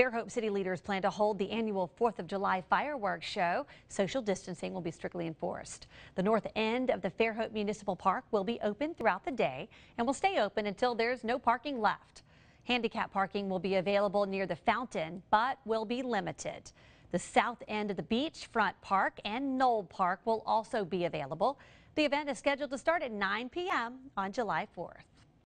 Fairhope city leaders plan to hold the annual 4th of July fireworks show. Social distancing will be strictly enforced. The north end of the Fairhope Municipal Park will be open throughout the day and will stay open until there's no parking left. Handicap parking will be available near the fountain, but will be limited. The south end of the beachfront park and Knoll Park will also be available. The event is scheduled to start at 9 p.m. on July 4th.